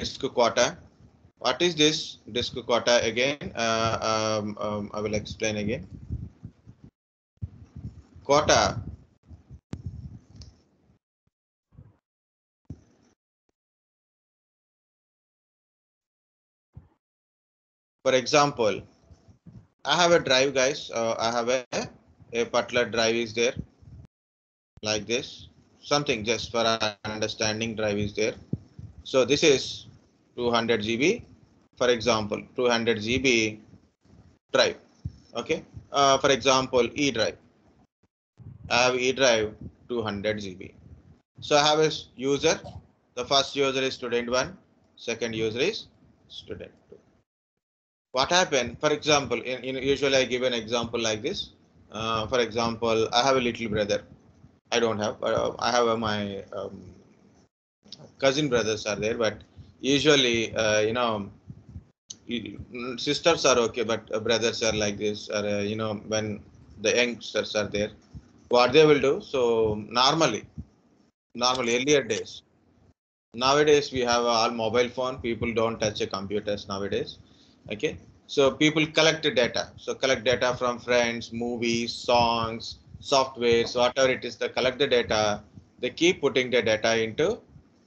disk quota. What is this disk quota again? Uh, um, um, I will explain again. Quota For example, I have a drive, guys. Uh, I have a, a particular drive is there like this. Something just for understanding drive is there. So this is 200 GB, for example, 200 GB drive. Okay. Uh, for example, E drive. I have E drive 200 GB. So I have a user. The first user is student one. Second user is student two what happened for example in, in usually i give an example like this uh, for example i have a little brother i don't have uh, i have my um, cousin brothers are there but usually uh, you know sisters are okay but uh, brothers are like this or uh, you know when the youngsters are there what they will do so normally normally earlier days nowadays we have all mobile phone people don't touch a computers nowadays okay? So people collect data so collect data from friends movies songs softwares whatever it is they collect the data they keep putting the data into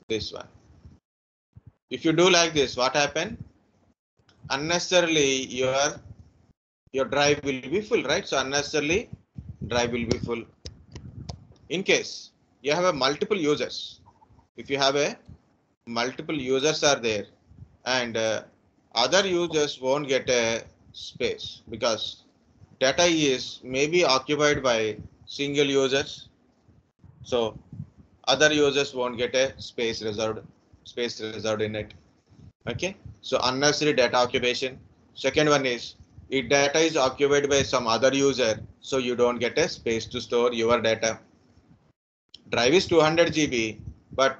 this one. If you do like this what happen? Unnecessarily your your drive will be full right? So unnecessarily drive will be full. In case you have a multiple users if you have a multiple users are there and uh, other users won't get a space because data is maybe occupied by single users. So other users won't get a space reserved space reserved in it. Okay. So unnecessary data occupation. Second one is if data is occupied by some other user, so you don't get a space to store your data. Drive is 200 GB, but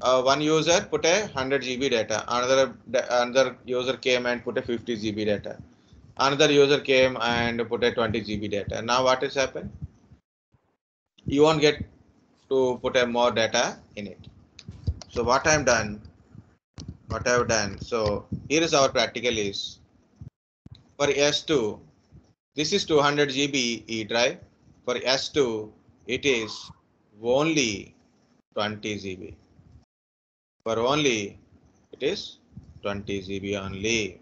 uh, one user put a 100 GB data, another another user came and put a 50 GB data, another user came and put a 20 GB data. Now what has happened? You won't get to put a more data in it. So what I've done, what I've done. So here is our practical is for S2, this is 200 GB E drive. For S2, it is only 20 GB for only it is 20 GB only.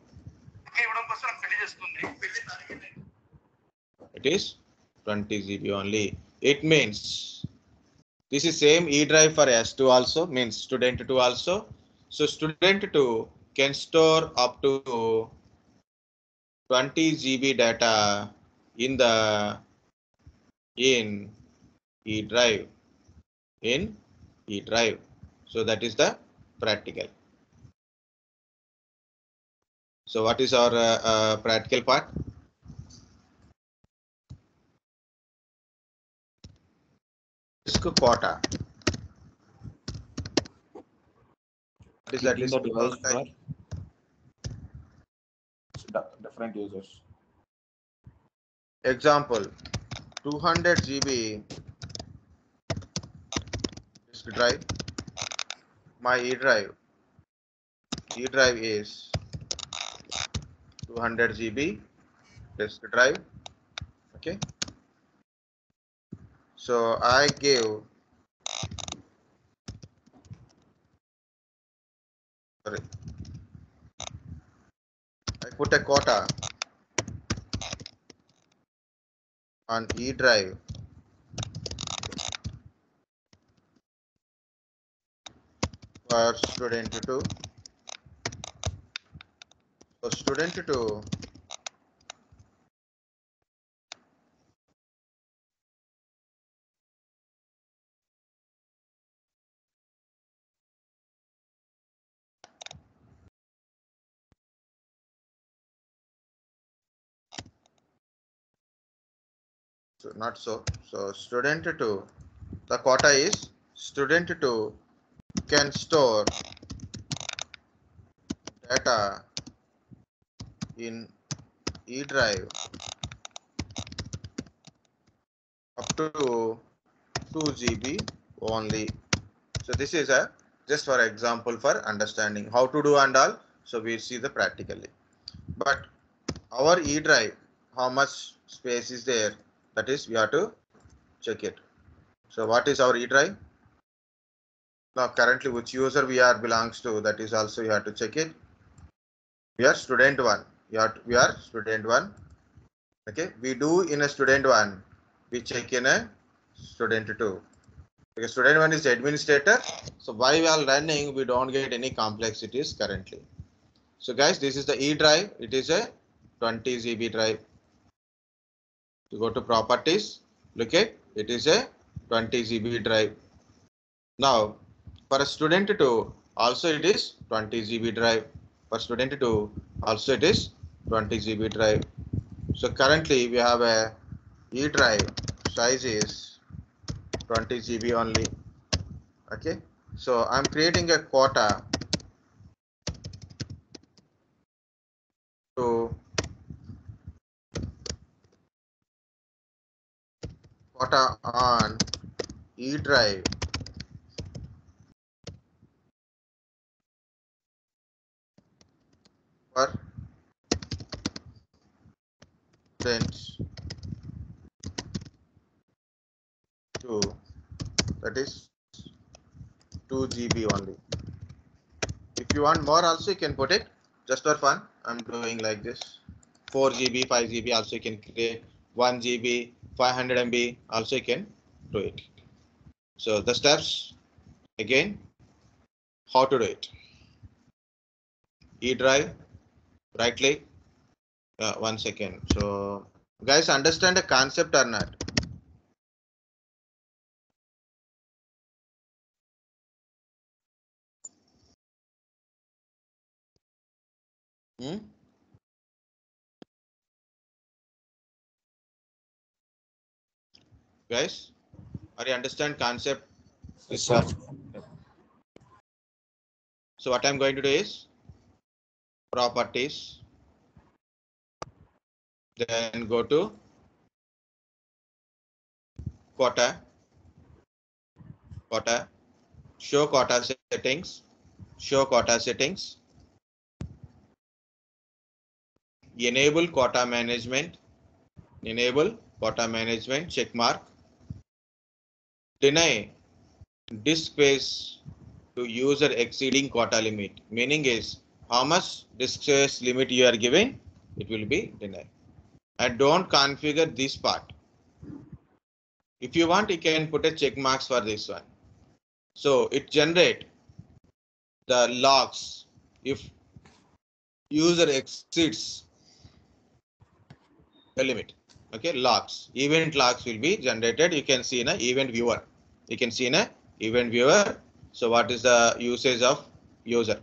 It is 20 GB only. It means this is same E drive for S2 also means student 2 also. So student 2 can store up to 20 GB data in the in E drive in E drive. So that is the practical. So what is our uh, uh, practical part? Disk quota. What is that? Keeping Disk the device di- different users. Example, 200 GB disk drive. My E drive. E drive is 200 GB disk drive. Okay. So I give sorry. I put a quota on E drive for student 2 so student 2 not so so student two the quota is student two can store data in E drive up to 2 GB only. So this is a just for example for understanding how to do and all. So we see the practically. But our E drive, how much space is there? That is, we have to check it. So what is our E drive? Now currently which user we are belongs to, that is also you have to check it. We are student one. We are, we are student one. Okay, we do in a student one, we check in a student two. Because student one is administrator. So while we are running, we don't get any complexities currently. So guys, this is the E drive. It is a 20 GB drive. You go two properties, look at it is a 20 GB drive. Now for a student two also it is 20 GB drive. For student to also it is 20 GB drive. So currently we have a E drive size is 20 GB only. Okay. So I'm creating a quota to quota on. E drive. For students two that is 2 GB only. If you want more also you can put it. Just for fun. I'm doing like this. 4 GB, 5 GB also you can create. 1 GB, 500 MB also you can do it. So the steps again how to do it. E drive right click uh, one second so guys understand the concept or not hmm? Guys are you understand concept Yes, sir. so what i'm going to do is properties then go to quota quota show quota settings show quota settings enable quota management enable quota management check mark deny disk space to user exceeding quota limit. Meaning is how much disk space limit you are giving it will be denied. And don't configure this part. If you want you can put a check marks for this one. So it generate the logs. If user exceeds the limit okay logs. Event logs will be generated you can see in a event viewer. You can see in a event viewer. So what is the usage of user?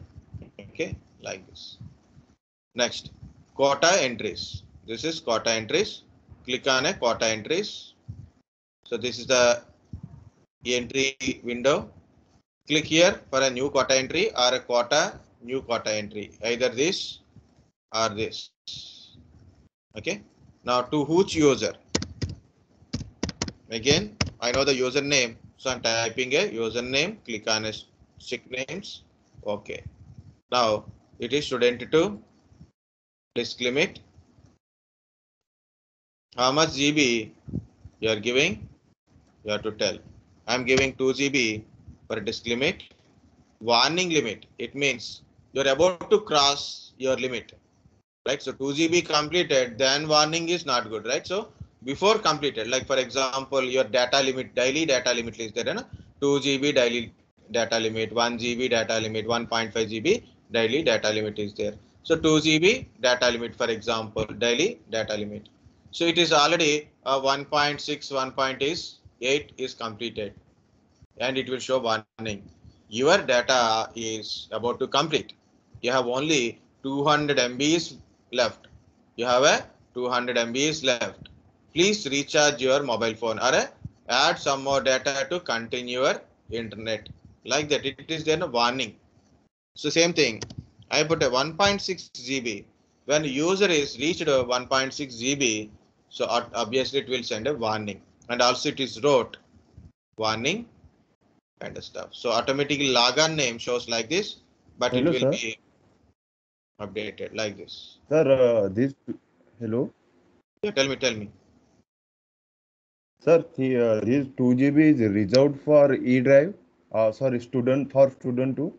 Okay like this. Next quota entries. This is quota entries. Click on a quota entries. So this is the entry window. Click here for a new quota entry or a quota new quota entry. Either this or this. Okay now to which user? Again i know the username so i'm typing a username click on a check names. Okay. Now it is student 2 disk limit. How much gb you are giving? You have to tell. I'm giving 2 gb for disk limit. Warning limit. It means you're about to cross your limit right? So 2 gb completed then warning is not good right? So before completed like for example your data limit daily data limit is there na? 2 gb daily data limit 1 gb data limit 1.5 gb daily data limit is there. So 2 gb data limit for example daily data limit. So it is already uh, 1.6 1.8 is completed and it will show warning. Your data is about to complete. You have only 200 mbs left. You have a 200 mbs left. Please recharge your mobile phone or uh, add some more data to continue your internet. Like that it is then a warning. So same thing. I put a 1.6 gb when user is reached a 1.6 gb so obviously it will send a warning. And also it is wrote warning kind of stuff. So automatically logon name shows like this, but Hello, it will sir. be updated like this. Sir, uh, this hello, Yeah, tell me, tell me. sir. The, uh, this 2 GB is reserved for E drive. Uh, sorry, student for student two.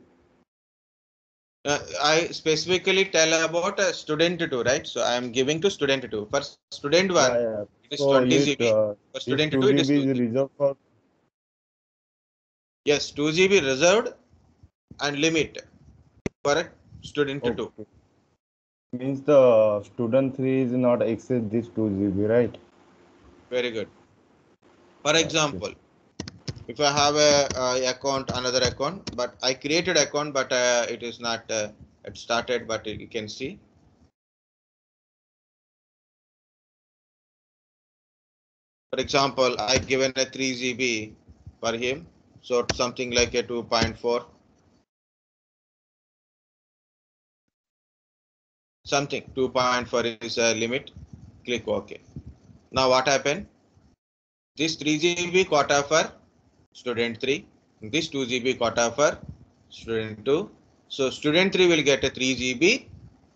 Uh, I specifically tell about a student two, right? So I am giving to student two. For student one, Yeah, yeah. it is So 20 it, GB. uh, For student 2 two, it is GB 2 is GB. reserved for. Yes, 2 GB reserved and limit for a student two. Okay. Means the student three is not access this 2 GB, right? Very good. For example, if I have a uh, account, another account, but I created account, but uh, it is not uh, it started, but you can see. For example, I given a 3 GB for him, so something like a 2.4. Something 2.4 is a limit. Click OK. Now what happened? This 3 GB quota for student 3, this 2 GB quota for student 2. So student 3 will get a 3 GB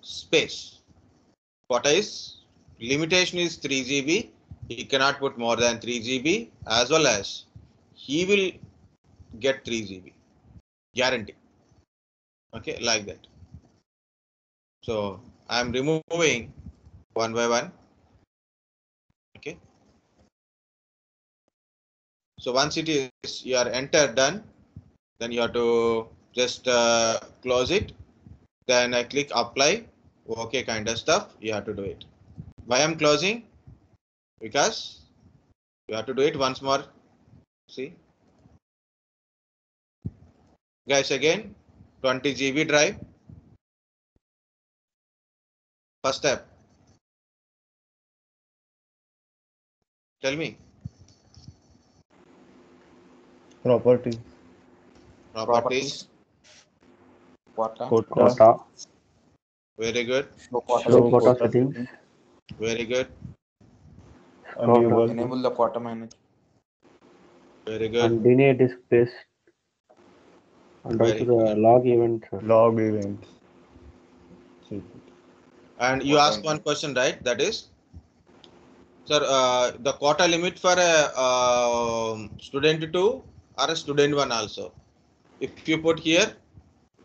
space. Quota is limitation is 3 GB. He cannot put more than 3 GB as well as he will get 3 GB. Guarantee. Okay, like that. So I am removing one by one. Okay. So once it is your enter done, then you have to just uh, close it. Then I click apply. Okay, kind of stuff. You have to do it. Why I'm closing? Because you have to do it once more. See, guys, again 20 GB drive. First step. Tell me. Property, Properties. Quota. quota, quota, Very good. Show quota. show Show quota quota Very good. enable, Enable the quota manager. Very good. and deny disk space, and Very also the log event. log events. And you asked one question, right? That is, sir, uh, the quota limit for a um student two or a student one also. If you put here,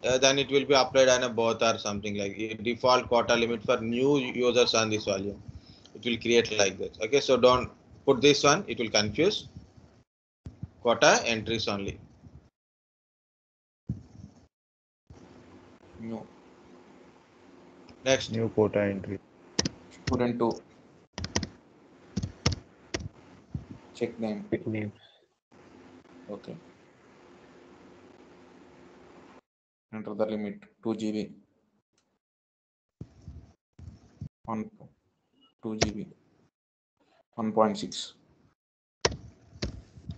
uh, then it will be applied on a both or something like default quota limit for new users on this volume. It will create like this. Okay, so don't put this one. It will confuse. Quota entries only. New. Next. New quota entry. Student two. Check name. Pick name. Okay. Enter the limit. 2 GB. 1. 2 GB. 1.6.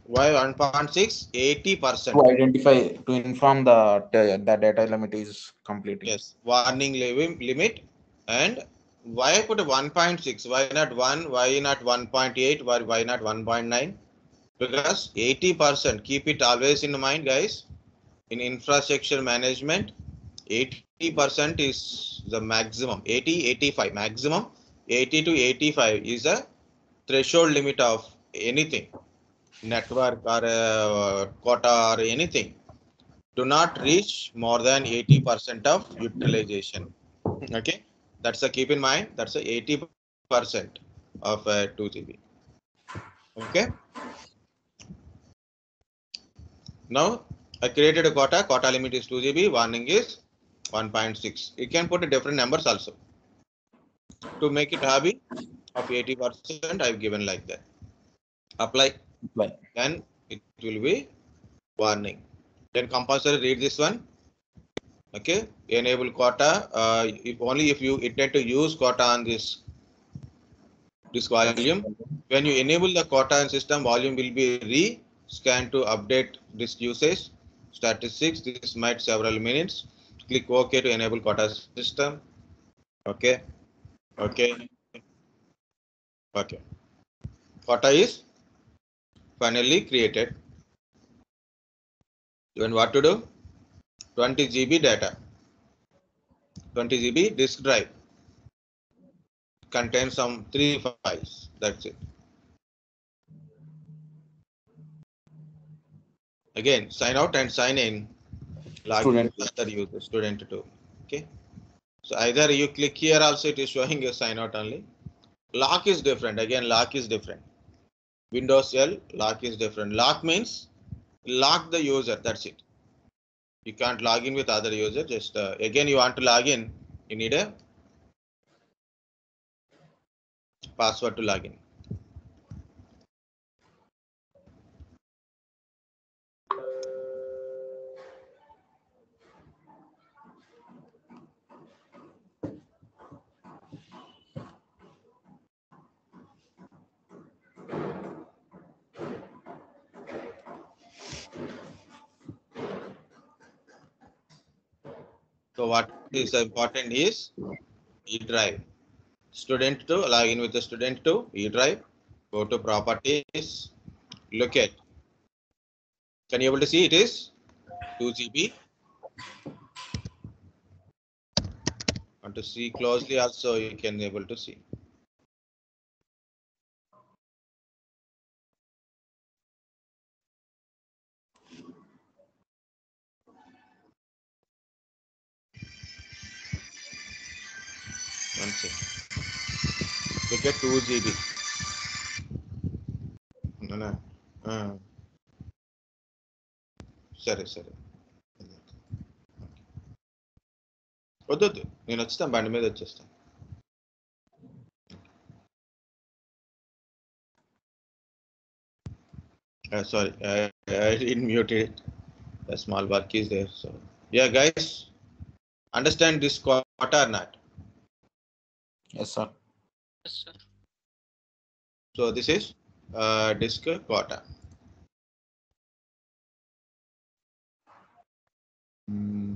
Why 1.6? 80 percent. To identify, to inform the, the data limit is completed. Yes, warning lim- limit and why I put a 1.6? Why not 1? Why not 1.8? Why, why not 1.9? Because 80%, keep it always in mind, guys. In infrastructure management, 80% is the maximum. 80, 85, maximum 80 to 85 is a threshold limit of anything, network or uh, quota or anything do not reach more than 80% of utilization. Okay, that's a keep in mind. That's a 80% of uh, 2 GB. Okay. Now I created a quota. Quota limit is 2 GB. Warning is 1.6. You can put a different numbers also. To make it happy of 80%, I've given like that. Apply Then it will be warning. Then compulsory read this one. Okay, enable quota. Uh, if only if you intend to use quota on this this volume. When you enable the quota and system, volume will be re-scanned to update this usage statistics. This might several minutes. Click OK to enable quota system. Okay, okay, okay. Quota is finally created. Then what to do? 20 GB data. 20 GB disk drive. Contains some three files. That's it. Again, sign out and sign in. Log in Student. with other user, student two. Okay. So either you click here also it is showing a sign out only. Lock is different. Again, lock is different. Windows L lock is different. Lock means lock the user. That's it. You can't log in with other user. Just uh, again, you want to log in. You need a password to log in. So what is important is E drive. Student to log in with the student to E drive. Go to properties. Look at. Can you able to see it is 2 GB. Want to see closely also you can able to see. Look at 2 GB. No, no. Ah. సరే సరే వద్దొద్దు నేను వచ్చేస్తాను బండి మీద వచ్చేస్తాను Uh, sorry, I, I didn't mute it. The small work is there. So, yeah, guys, understand this quota or not? Yes, sir. Yes, sir. So this is uh, disk quota. Hmm.